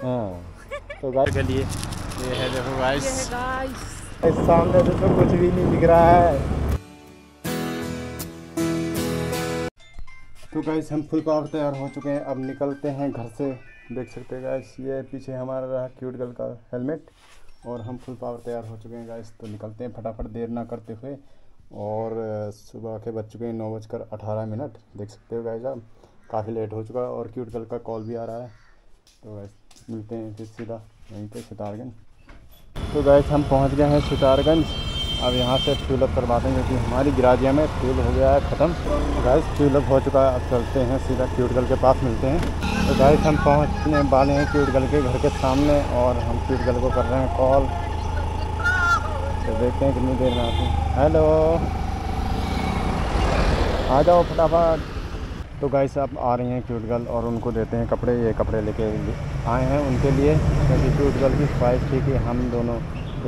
हाँ। तो गाइस के लिए ये है देखो गाइस इस सामने से तो कुछ भी नहीं दिख रहा है। तो गाइस हम फुल पावर तैयार हो चुके हैं। अब निकलते हैं घर से। देख सकते हैं गाइस ये पीछे हमारा रहा क्यूट गर्ल का हेलमेट और हम फुल पावर तैयार हो चुके हैं गाइस तो निकलते हैं फटाफट देर ना करते हुए। और सुबह के बज चुके हैं नौ बजकर अठारह मिनट। देख सकते हो गाइस आप काफ़ी लेट हो चुका है और क्यूट गर्ल का कॉल भी आ रहा है। तो गाइस मिलते हैं फिर सीधा यहीं पे सितारगंज। तो गैस हम पहुँच गए हैं सितारगंज। अब यहाँ से फ्यूल अप करवाते हैं क्योंकि हमारी गिराजिया में फ्यूल हो गया है ख़त्म। गैस फ्यूल अप हो चुका है। अब चलते हैं सीधा क्यूटगल के पास मिलते हैं। तो गैस हम पहुँचने वाले हैं क्यूटगल के घर के सामने और हम क्यूटगल को कर रहे हैं कॉल तो देखते हैं कितनी देर में आते हैं। हेलो आ जाओ फटाफट। तो गाइस अब आ रही हैं क्यूट गर्ल और उनको देते हैं कपड़े ये कपड़े लेके आए हैं उनके लिए। क्योंकि क्यूट गर्ल की ख्वाहिश थी कि हम दोनों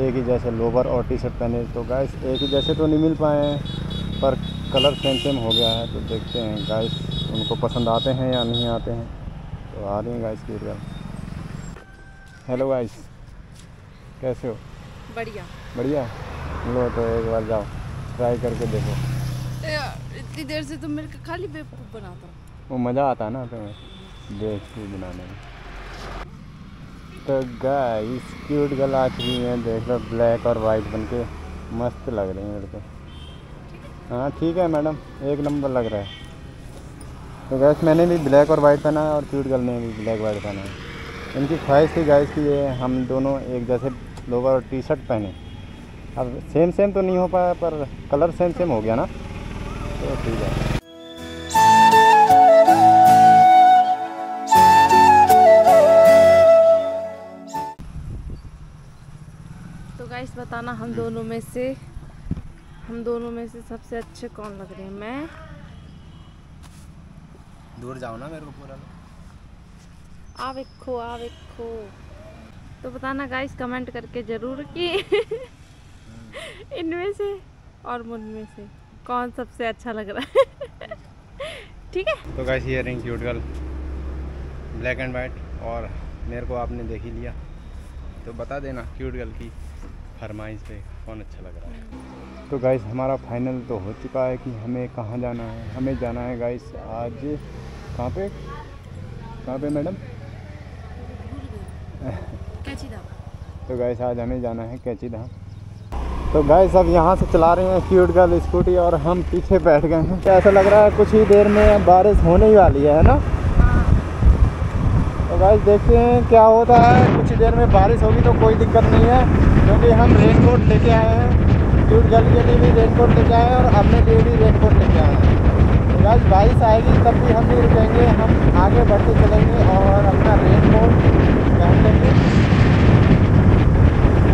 एक ही जैसे लोवर और टी शर्ट पहने। तो गाइस एक ही जैसे तो नहीं मिल पाए हैं पर कलर सेम सेम हो गया है। तो देखते हैं गाइस उनको पसंद आते हैं या नहीं आते हैं। तो आ रही हैं guys cute girl hello guys कैसे हो? बढ़िया। बढ़िया। लो तो एक बार जाओ ट्राई करके देखो। इतनी देर से तुम मेरे खाली बेवकूफ़ बनाता। वो मज़ा आता है ना तो देख के बनाने में। तो गाइस क्यूट गर्ल आ चुकी हैं, देख लो ब्लैक और वाइट बन के मस्त लग रही है मेरे को हाँ ठीक है मैडम, एक नंबर लग रहा है। तो गैस मैंने भी ब्लैक और वाइट पहना है और क्यूट गर्ल ने भी ब्लैक वाइट पहना है। इनकी ख्वाहिश थी गाइस कि ये हम दोनों एक जैसे लोवर और टी शर्ट पहने। अब सेम सेम तो नहीं हो पाया, पर कलर सेम सेम हो गया ना। तो ठीक है तो गाइस बताना हम दोनों में से हम दोनों में से सबसे अच्छे कौन लग रहे हैं? मैं? दूर जाओ ना मेरे को पूरा। आ वेखो आ वेखो तो बताना गाइस कमेंट करके ज़रूर कि इनमें से और मुन में से। कौन सबसे अच्छा लग रहा है? ठीक है। तो गाइस ये ring cute girl black and white और मेरे को आपने देख ही लिया। तो बता देना क्यूट गर्ल की फरमाइश पे कौन अच्छा लग रहा है। तो गाइस हमारा फाइनल तो हो चुका है कि हमें कहाँ जाना है। हमें जाना है गाइस आज कहाँ पे? कहाँ पे मैडम तो गाइस आज हमें जाना है कैची धाम। तो गाइस अब यहाँ से चला रहे हैं क्यूट गर्ल स्कूटी और हम पीछे बैठ गए हैं। तो ऐसा लग रहा है कुछ ही देर में बारिश होने ही वाली है ना? तो गाइस देखते हैं क्या होता है। कुछ ही देर में बारिश होगी तो कोई दिक्कत नहीं है, क्योंकि हम रेन कोट लेके आए हैं। क्यूट गर्ल के लिए भी रेन कोट लेके आए हैं और अपने लिए भी रेन कोट लेके आए हैं। तो गाइस बारिश आएगी तब भी हम नहीं रुकेंगे, हम आगे बढ़ते चलेंगे और अपना रेन कोट पहन लेंगे।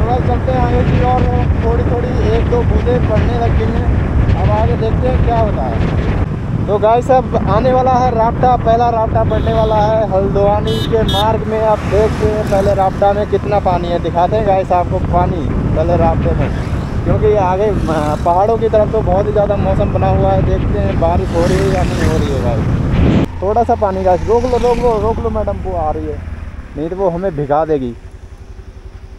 थोड़ा चलते हैं आगे की और थोड़ी थोड़ी एक दो बूंदें पड़ने लग हैं। अब आगे देखते हैं क्या होता है। तो गाय अब आने वाला है राफ्टा पहला राफ्टा पड़ने वाला है हल्द्वानी के मार्ग में। आप देखते हैं पहले राफ्टा में कितना पानी है। दिखाते हैं गाय साहब को पानी, पहले राफ्टे में। क्योंकि आगे पहाड़ों की तरफ़ तो बहुत ही ज़्यादा मौसम बना हुआ है। देखते हैं बारिश हो रही है या नहीं हो रही है गाइस थोड़ा सा पानी गाय रोक लो रोक लो रोक लो मैडम वो आ रही है। नहीं तो वो हमें भिगा देगी।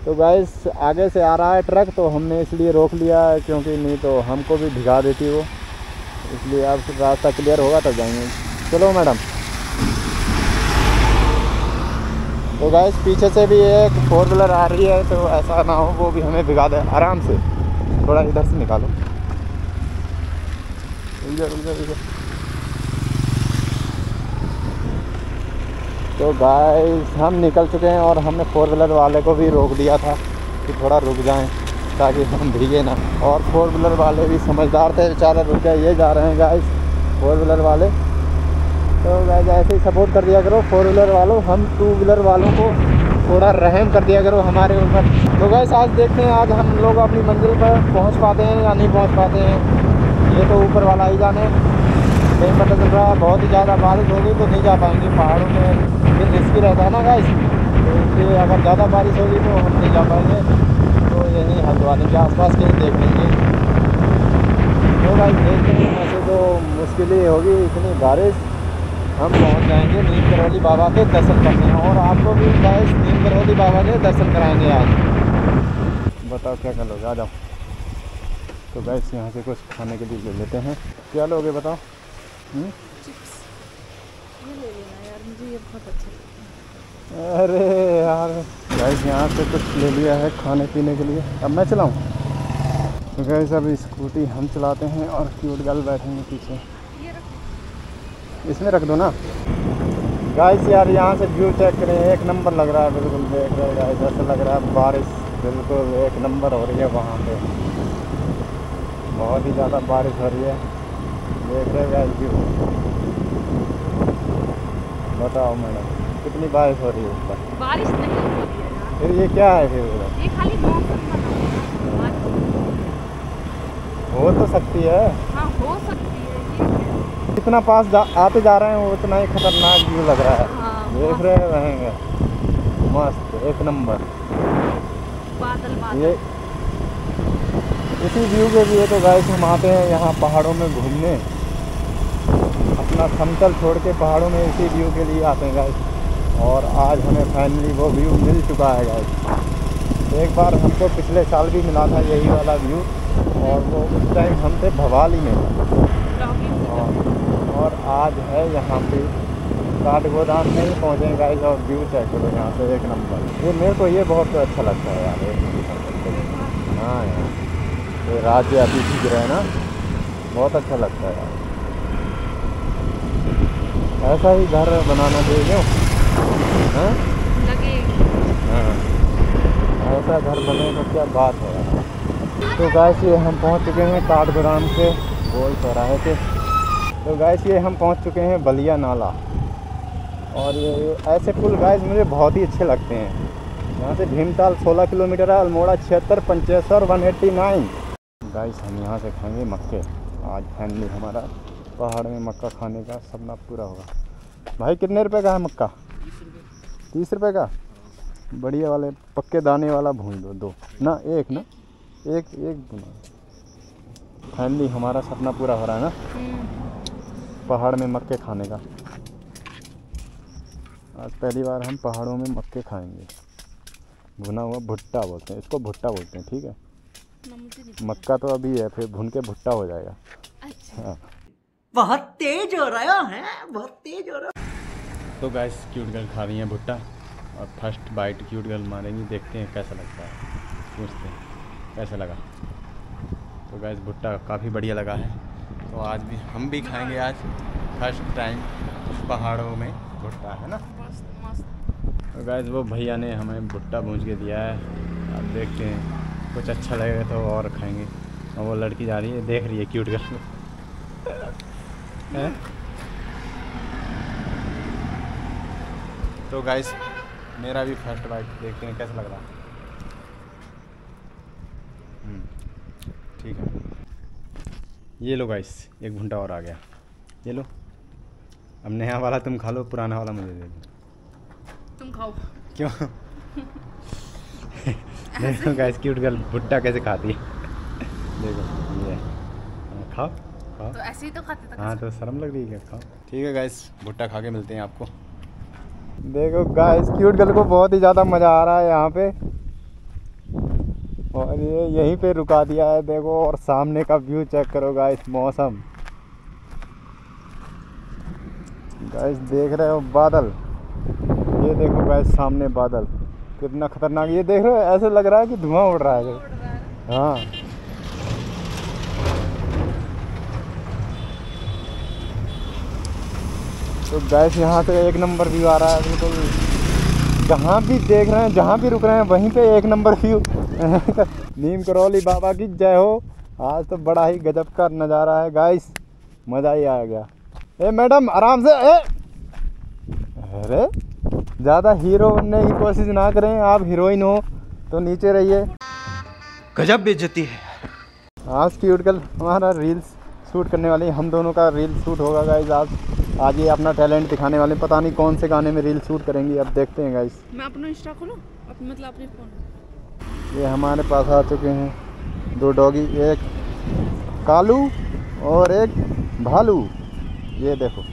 तो गाइस आगे से आ रहा है ट्रक तो हमने इसलिए रोक लिया क्योंकि नहीं तो हमको भी भिगा देती वो। इसलिए अब रास्ता क्लियर होगा तब जाएँगे। चलो मैडम तो गाइस पीछे से भी एक फोर व्हीलर आ रही है तो ऐसा ना हो वो भी हमें भिगा दे आराम से। थोड़ा इधर से निकालो। रुक जा, रुक जा, रुक जा। तो गाइस हम निकल चुके हैं और हमने फोर व्हीलर वाले को भी रोक दिया था कि थोड़ा रुक जाएँ, ताकि हम भीगे ना। और फोर व्हीलर वाले भी समझदार थे, बेचारे रुक गए, ये जा रहे हैं गाइस फोर व्हीलर वाले। तो गाइस ऐसे ही सपोर्ट कर दिया करो फोर व्हीलर वालों, हम टू व्हीलर वालों को थोड़ा रहम कर दिया करो हमारे ऊपर। तो गाइस आज देखते हैं, आज हम लोग अपनी मंजिल पर पहुँच पाते हैं या नहीं पहुँच पाते हैं, ये तो ऊपर वाला ही जाने। नहीं पता चल रहा बहुत ही ज़्यादा बारिश होगी तो नहीं जा पाएँगे पहाड़ों में। फिर रिस्की रहता है ना गाइस तो इसलिए अगर ज़्यादा बारिश होगी तो हम नहीं जा पाएँगे। तो यहीं हल्द्वानी के आसपास कहीं देख लेंगे। तो गाइस देखते हैं, ऐसे तो मुश्किल ही होगी इतनी बारिश। हम पहुँच जाएँगे नीम करौली बाबा के दर्शन करने। और आपको भी गाइस नीम करौली बाबा के दर्शन कराएँगे आज। बताओ क्या कर लोगे? आ जाओ। तो गैस यहाँ से कुछ खाने के लिए ले लेते हैं। क्या लोगे बताओ? अरे यार गैस यहाँ से कुछ ले लिया है खाने पीने के लिए। अब मैं चलाऊँ? तो गैस अब स्कूटी हम चलाते हैं और क्यूट गर्ल बैठेंगे पीछे। इसमें रख दो ना। गाइस यार, यहाँ से व्यू चेक करें। एक नंबर लग रहा है, बिल्कुल देख रहे गाइस ऐसा लग रहा है बारिश, बिल्कुल एक नंबर हो रही है वहाँ पे। बहुत ही ज़्यादा बारिश हो रही है। देख व्यू बताओ मैडम कितनी बारिश हो रही है ऊपर बारिश नहीं हो रही है फिर ये क्या है फिर? ये खाली है। तो सकती है। हाँ हो सकती है है। जितना पास जा, आते जा रहे हैं वो उतना ही खतरनाक व्यू लग रहा है। हाँ देख रहे रहेंगे। मस्त एक नंबर। बादल बादल। ये इसी व्यू के लिए तो गाइस हम आते हैं यहाँ पहाड़ों में घूमने। अपना समतल छोड़ के पहाड़ों में इसी व्यू के लिए आते हैं गाइस और आज हमें फाइनली वो व्यू मिल चुका है गाइस एक बार हमको पिछले साल भी मिला था यही वाला व्यू और वो उस टाइम हम थे भवाली में और, और आज है यहाँ पे काठ गोदाम में ही पहुँचे गाइस और व्यू चेक करो यहाँ से एक नंबर ये मेरे को ये बहुत अच्छा लगता है यार हाँ यार ये राज्य अभी दिख रहा है ना बहुत अच्छा लगता है यार। ऐसा ही घर बनाना चाहिए हाँ? हाँ। ऐसा घर बने तो क्या बात है तो गैस ये हम पहुँच चुके हैं काठ गोदाम के गोल चौराहे पे तो गैस ये हम पहुँच चुके हैं बलिया नाला। और ये ऐसे पुल गैस मुझे बहुत ही अच्छे लगते हैं। यहाँ से भीमताल 16 किलोमीटर है अल्मोड़ा छिहत्तर Pancheshwar one eighty nine. Guys हम यहाँ से खाएँगे मक्के। आज फैमिली हमारा पहाड़ में मक्का खाने का सपना पूरा होगा। भाई कितने रुपए का है मक्का? तीस रुपए का? बढ़िया वाले पक्के दाने वाला भून दो दो। ना एक ना? एक एक भुना फाइनली हमारा सपना पूरा हो रहा है ना? पहाड़ में मक्के खाने का। आज पहली बार हम पहाड़ों में मक्के खाएँगे। भुना हुआ भुट्टा बोलते हैं। इसको भुट्टा बोलते हैं ठीक है? मक्का तो अभी है फिर भुन के भुट्टा हो जाएगा। अच्छा। हाँ। बहुत तेज हो रहा है बहुत तेज हो रहा तो गैस क्यूट गर्ल खा रही हैं भुट्टा। और फ़र्स्ट बाइट क्यूट गर्ल मारेंगी, देखते हैं कैसा लगता है। पूछते हैं, कैसा लगा? तो गैस भुट्टा काफ़ी बढ़िया लगा है। तो आज भी हम भी खाएँगे आज फ़र्स्ट टाइम पहाड़ों में भुट्टा, है ना? तो गैस वो भैया ने हमें भुट्टा भूंज के दिया है। अब देखते हैं, कुछ अच्छा लगेगा तो और खाएँगे। और वो लड़की जा रही है, देख रही है क्यूट गर्ल हैं? तो गाइस मेरा भी फ़र्स्ट बाइट देखते हैं कैसा लग रहा है। हम्म, ठीक है। ये लो गाइस एक घंटा और आ गया। ये लो। अब नया वाला तुम खा लो पुराना वाला मुझे दे दो। तुम खाओ। क्यों? देखो गाइस क्यूट गर्ल भुट्टा कैसे खाती है? देखो ये। खाओ। खाओ तो ऐसे ही तो खाते थे हाँ तो शर्म लग रही है क्या? खाओ ठीक है गाइस भुट्टा खा के मिलते हैं आपको। देखो गाइस क्यूट गर्ल को बहुत ही ज़्यादा मज़ा आ रहा है यहाँ पे। और ये यहीं पे रुका दिया है देखो और सामने का व्यू चेक करो गाइस मौसम। गाइस देख रहे हो बादल? ये देखो गाइस सामने बादल। कितना खतरनाक ये देख रहे हो ऐसे लग रहा है कि धुआँ उड़ रहा है। हाँ। तो गैस यहाँ से एक नंबर व्यू आ रहा है बिल्कुल। जहाँ भी देख रहे हैं जहाँ भी रुक रहे हैं वहीं पे एक नंबर व्यू नीम करौली बाबा की जय हो। आज तो बड़ा ही गजब का नज़ारा है गाइस मज़ा ही आ गया। ए मैडम आराम से ए! अरे ज़्यादा हीरो बनने की कोशिश ना करें आप हीरोइन हो तो नीचे रहिए। गजब बेइज्जती है। आज की उठकल हमारा रील्स शूट करने वाली हम दोनों का रील शूट होगा गाइज़ आज। आज ये अपना टैलेंट दिखाने वाले पता नहीं कौन से गाने में रील शूट करेंगी। अब देखते हैं गाइस मैं अपना इंस्टा खोलो? मतलब अपने फ़ोन ये हमारे पास आ चुके हैं दो डॉगी एक कालू और एक भालू। ये देखो।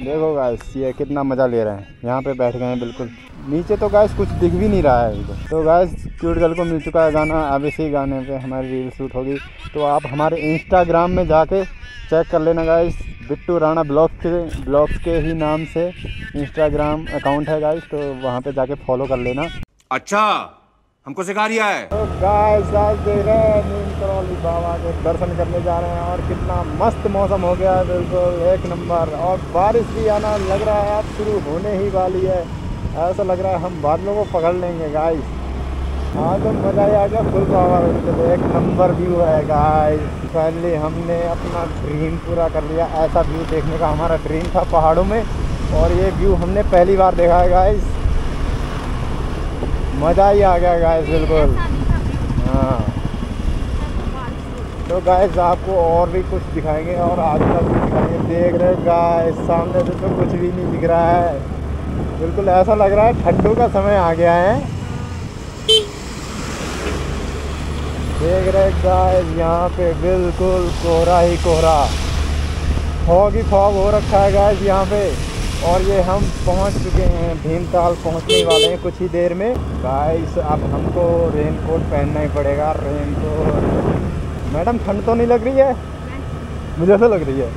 देखो गाइस ये कितना मज़ा ले रहे हैं। यहाँ पे बैठ गए हैं बिल्कुल। नीचे तो गाइस कुछ दिख भी नहीं रहा है तो गाइस क्यूट गर्ल को मिल चुका है गाना। अब इसी गाने पे हमारी रील शूट होगी। तो आप हमारे इंस्टाग्राम में जाके चेक कर लेना गाइस बिट्टू राणा ब्लॉग के, ब्लॉग्स के ही नाम से इंस्टाग्राम अकाउंट है गाइस तो वहाँ पर जाके फॉलो कर लेना। अच्छा। हमको सिखा रिया है। तो बाबा के दर्शन करने जा रहे हैं और कितना मस्त मौसम हो गया है, बिल्कुल एक नंबर। और बारिश भी आना लग रहा है, अब शुरू होने ही वाली है। ऐसा लग रहा है हम बादलों को पकड़ लेंगे गाइस हाँ तो मज़ा ही आ गया फुल पावर बिल्कुल एक नंबर व्यू है गाइस फाइनली हमने अपना ड्रीम पूरा कर लिया। ऐसा व्यू देखने का हमारा ड्रीम था पहाड़ों में। और ये व्यू हमने पहली बार देखा है गाइस मज़ा ही आ गया गाइस बिल्कुल। हाँ। तो गाइस आपको और भी कुछ दिखाएँगे और का भी दिखाएँगे, देख रहे गाइस सामने से तो कुछ भी नहीं दिख रहा है। बिल्कुल ऐसा लग रहा है ठंडू का समय आ गया है। देख रहे गाइस यहाँ पे बिल्कुल कोहरा ही कोहरा। फॉग ही फॉग हो रखा है गाइस यहाँ पे। और ये हम पहुँच चुके हैं, भीमताल पहुँचने वाले हैं कुछ ही देर में। गाइस अब हमको रेन कोट पहनना ही पड़ेगा रेन कोट मैडम, ठंड तो नहीं लग रही है? मुझे तो लग रही है।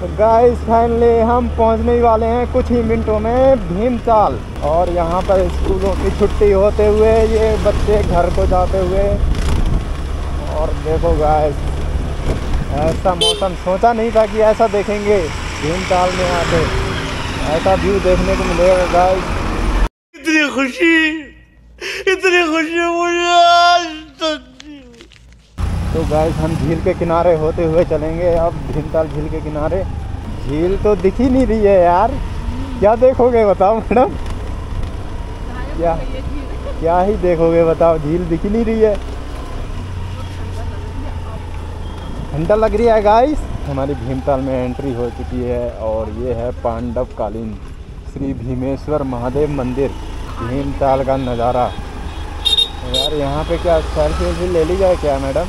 तो गाइस फाइनली हम पहुँचने ही वाले हैं कुछ ही मिनटों में भीमताल। और यहाँ पर स्कूलों की छुट्टी होते हुए ये बच्चे घर को जाते हुए। और देखो गाइस ऐसा मौसम सोचा नहीं था कि ऐसा देखेंगे। भीमताल में आके ऐसा व्यू देखने को मिलेगा गाइस इतनी खुशी इतनी खुशी मुझे आज तक तो गाइस हम झील के किनारे होते हुए चलेंगे। अब भीमताल झील के किनारे। झील तो दिख ही नहीं रही है यार। क्या देखोगे बताओ मैडम क्या क्या ही देखोगे बताओ? झील दिख ही नहीं रही है। घंटा लग रही है गाइस हमारी भीमताल में एंट्री हो चुकी है और ये है पांडव कालीन श्री भीमेश्वर महादेव मंदिर, भीमताल का नज़ारा। यार, यहाँ पे क्या सेल्फी ले ली जाए क्या, मैडम?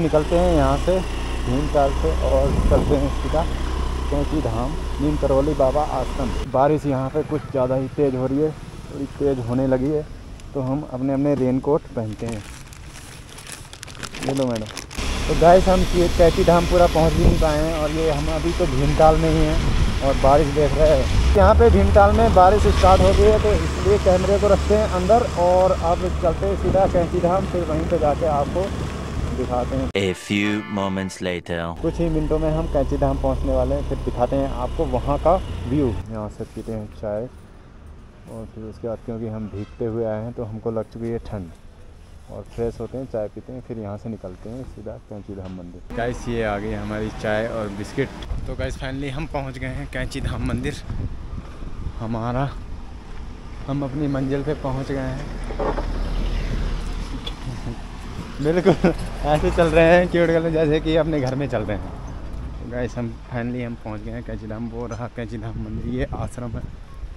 निकलते हैं यहाँ से, भीमताल से और चलते हैं सीधा कैंची धाम नीम करौली बाबा आश्रम। बारिश यहाँ पे कुछ ज़्यादा ही तेज़ हो रही है, थोड़ी तेज़ होने लगी है तो हम अपने अपने रेन कोट पहनते हैं। ये लो मैडम। तो गैस हम कैंची धाम पूरा पहुँच भी नहीं पाए हैं और ये हम अभी तो भीमताल में ही हैं और बारिश देख रहे हैं। यहाँ पे भीमताल में बारिश स्टार्ट हो गई है तो इसलिए कैमरे को रखते हैं अंदर और अब चलते हैं सीधा कैंची धाम फिर वहीं पे जाके आपको दिखाते हैं। A few moments later. कुछ ही मिनटों में हम कैंची धाम पहुँचने वाले हैं फिर दिखाते हैं आपको वहाँ का व्यू। यहाँ से पीते हैं चाय और फिर उसके बाद क्योंकि हम भीगते हुए आए हैं तो हमको लग चुकी है ठंड। और फ्रेश होते हैं चाय पीते हैं फिर यहाँ से निकलते हैं सीधा कैंची धाम मंदिर। गाइस ये आ गई हमारी चाय और बिस्किट। तो गाइस फाइनली हम पहुँच गए हैं कैंची धाम मंदिर। हमारा हम अपनी मंजिल पे पहुँच गए हैं। बिल्कुल, ऐसे चल रहे हैं क्यूट गले जैसे कि अपने घर में चल रहे हैं। गाइस हम फाइनली हम पहुँच गए हैं कैंची धाम वो रहा कैंची धाम मंदिर। ये आश्रम है,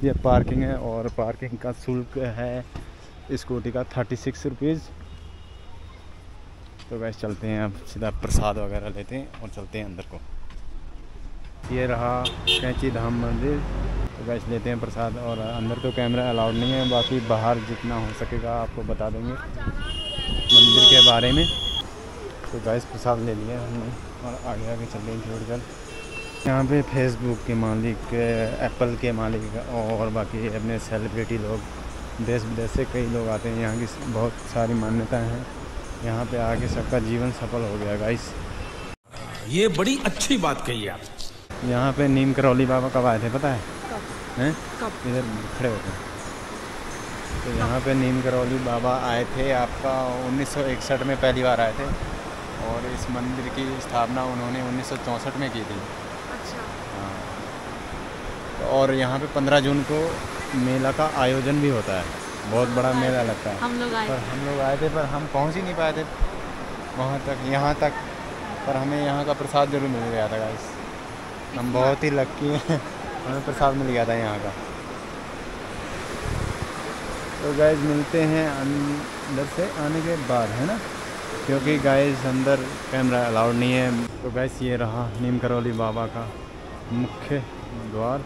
ये पार्किंग है और पार्किंग का शुल्क है स्कूटी का थर्टी सिक्स रुपीज़ तो गैस चलते हैं अब, सीधा प्रसाद वगैरह लेते हैं और चलते हैं अंदर को। ये रहा कैंची धाम मंदिर। तो गैस लेते हैं प्रसाद और अंदर तो कैमरा अलाउड नहीं है, बाकी बाहर जितना हो सकेगा आपको बता देंगे। मंदिर के बारे में। तो गैस प्रसाद ले लिया हमने और आगे आगे चल रहे हैं जोड़ कर। यहाँ पे फेसबुक के मालिक एप्पल के मालिक और बाकी अपने सेलिब्रिटी लोग देश विदेश से कई लोग आते हैं। यहाँ की बहुत सारी मान्यताएँ हैं। यहाँ पे आके सबका जीवन सफल हो गया गाइस ये बड़ी अच्छी बात कही आप। यहाँ पे नीम करौली बाबा कब आए थे पता है? हैं? इधर खड़े होते हैं तो यहाँ पे नीम करौली बाबा आए थे आपका 1961 में पहली बार आए थे। और इस मंदिर की स्थापना उन्होंने 1964 में की थी। अच्छा। हाँ। तो और यहाँ पे 15 जून को मेला का आयोजन भी होता है। बहुत बड़ा मेला लगता है। हम लोग आए पर हम लोग आए थे पर हम पहुँच ही नहीं पाए थे। वहाँ तक यहाँ तक। पर हमें यहाँ का प्रसाद ज़रूर मिल गया था गाइस हम बहुत ही लक्की हैं। हमें प्रसाद मिल गया था यहाँ का। तो गाइस मिलते हैं अंदर से आने के बाद है ना? क्योंकि गाइस अंदर कैमरा अलाउड नहीं है। तो गाइस ये रहा नीम करौली बाबा का मुख्य द्वार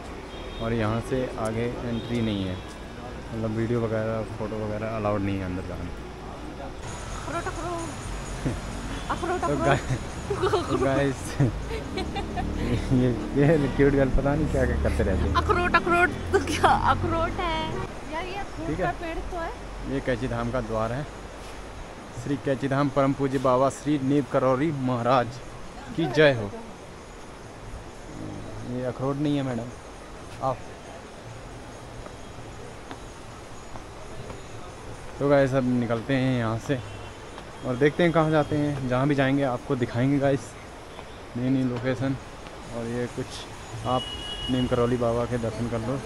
और यहाँ से आगे एंट्री नहीं है। मतलब वीडियो वगैरह फ़ोटो वगैरह अलाउड नहीं है अंदर जाने। तो गाइस ये ये क्यूट गर्ल पता नहीं क्या क्या करते रहते हैं। अखरोट अखरोट तो क्या अखरोट है। ठीक है। पेड़ तो है। ये कैची धाम का द्वार है। श्री कैची धाम परम पूज्य बाबा श्री नीब करौरी महाराज की जय हो। ये अखरोट नहीं है मैडम। आओ। तो गाइस अब निकलते हैं यहाँ से और देखते हैं कहाँ जाते हैं। जहाँ भी जाएँगे आपको दिखाएँगे गाइस नई नई लोकेशन और ये कुछ आप नीम करौली बाबा के दर्शन कर लो।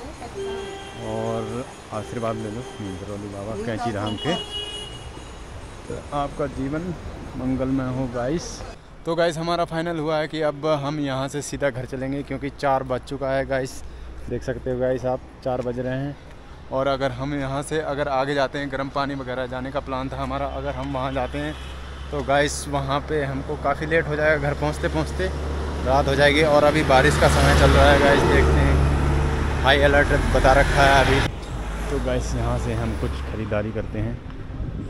और आशीर्वाद ले लो नीम बाबा, कैंची धाम के। तो आपका जीवन मंगलमय हो गाइस तो गाइस हमारा फाइनल हुआ है कि अब हम यहाँ से सीधा घर चलेंगे, क्योंकि चार बज चुका है गाइस देख सकते हो गाइस आप चार बज रहे हैं। और अगर हम यहाँ से अगर आगे जाते हैं, गर्म पानी वगैरह जाने का प्लान था हमारा, अगर हम वहाँ जाते हैं तो गाइस वहाँ पे हमको काफ़ी लेट हो जाएगा, घर पहुँचते पहुँचते रात हो जाएगी, और अभी बारिश का समय चल रहा है गाइस देखते हैं। हाई अलर्ट बता रखा है अभी। तो गैस यहाँ से हम कुछ ख़रीदारी करते हैं।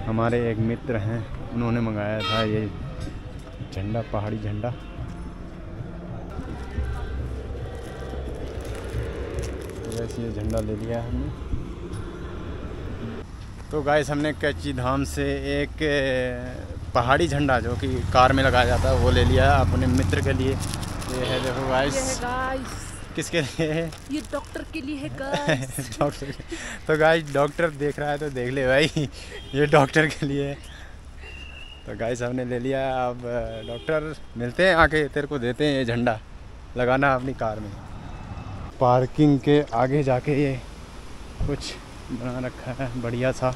हमारे एक मित्र हैं उन्होंने मंगाया था ये झंडा पहाड़ी झंडा। वैसे ये झंडा ले लिया हमने। तो गैस हमने कैची धाम से एक पहाड़ी झंडा जो कि कार में लगाया जाता है वो ले लिया अपने मित्र के लिए। ये है देखो गाइस किसके लिए? है ये डॉक्टर के लिए है डॉक्टर तो गाइस डॉक्टर देख रहा है तो देख ले भाई। ये डॉक्टर के लिए। है तो गाइस हमने ले लिया। अब डॉक्टर मिलते हैं आके। तेरे को देते हैं ये झंडा। लगाना अपनी कार में। पार्किंग के आगे जाके ये कुछ बना रखा है। बढ़िया सा।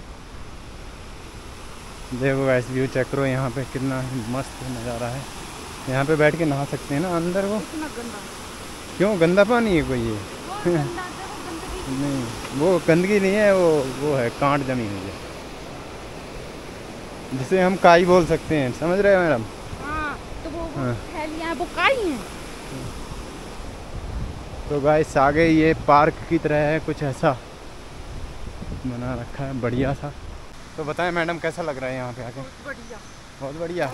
देखो गाइस व्यू चेक करो यहाँ पे कितना मस्त नज़ारा है। यहाँ पे बैठ के नहा सकते हैं ना अंदर वो? क्यों? गंदा पानी है कोई ये? है, नहीं वो गंदगी नहीं है वो वो है कांट जमी हुई है। जिसे हम काई बोल सकते हैं समझ रहे हो मैडम? हाँ तो वो वो हाँ। वो काई हैं। तो गाइस आगे ये पार्क की तरह है कुछ ऐसा बना रखा है बढ़िया सा। तो बताएँ मैडम कैसा लग रहा है यहाँ पे आके? बढ़िया। बहुत बढ़िया।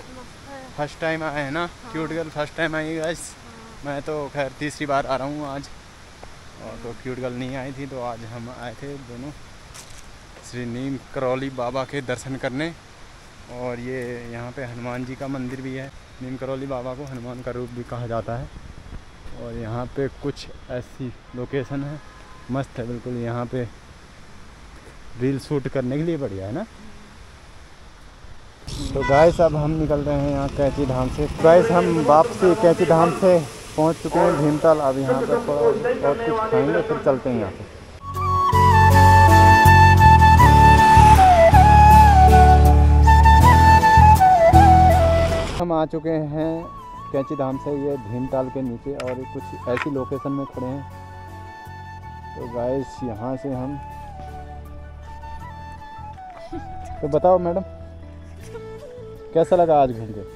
फ़र्स्ट टाइम आए हैं ना? क्यूट गर्ल फ़र्स्ट टाइम आई गाइस मैं तो खैर तीसरी बार आ रहा हूँ आज। और तो क्यूट गर्ल नहीं आई थी तो आज हम आए थे दोनों। श्री नीम करौली बाबा के दर्शन करने। और ये यहाँ पे हनुमान जी का मंदिर भी है। नीम करौली बाबा को हनुमान का रूप भी कहा जाता है। और यहाँ पे कुछ ऐसी लोकेशन है। मस्त है बिल्कुल, यहाँ पे रील शूट करने के लिए बढ़िया है ना? तो गाइस अब हम निकल रहे हैं यहाँ कैंची धाम से। गाइस हम वापसी कैंची धाम से। पहुँच चुके हैं भीमताल। अब यहाँ पर बहुत कुछ खाएँगे, फिर चलते हैं यहाँ से हम आ चुके हैं कैंची धाम से, ये भीमताल के नीचे और कुछ ऐसी लोकेशन में खड़े हैं। तो गाइस यहाँ से हम तो बताओ मैडम, कैसा लगा आज घूम के?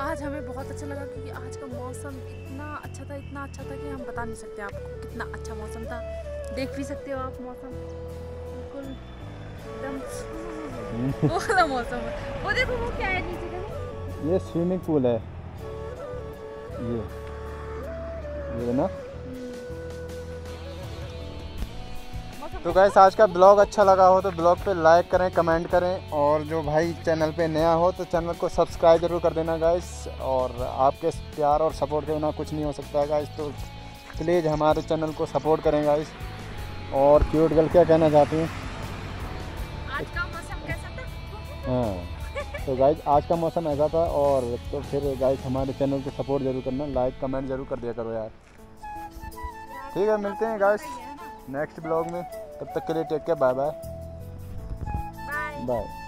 आज हमें बहुत अच्छा लगा क्योंकि आज का मौसम इतना अच्छा था इतना अच्छा था कि हम बता नहीं सकते आपको कितना अच्छा मौसम था। देख भी सकते हो आप मौसम। बिल्कुल एकदम वो वाला मौसम वो देखो वो क्या है नीचे देखो। ये स्विमिंग पूल है। ये। ये ना? तो गैस आज का ब्लॉग अच्छा लगा हो तो ब्लॉग पे लाइक करें कमेंट करें और जो भाई चैनल पे नया हो तो चैनल को सब्सक्राइब ज़रूर कर देना गाइस और आपके प्यार और सपोर्ट के बिना कुछ नहीं हो सकता है गाइस तो प्लीज़ हमारे चैनल को सपोर्ट करें गाइस और क्यूट गर्ल क्या कहना चाहती हैं? हाँ तो गाइज़ आज का मौसम ऐसा था और तो फिर गाइज़ हमारे चैनल को सपोर्ट ज़रूर करना लाइक कमेंट ज़रूर कर दिया करो यार। ठीक है मिलते हैं गाइज़ नेक्स्ट ब्लॉग में। तब तक के लिए take care bye bye bye bye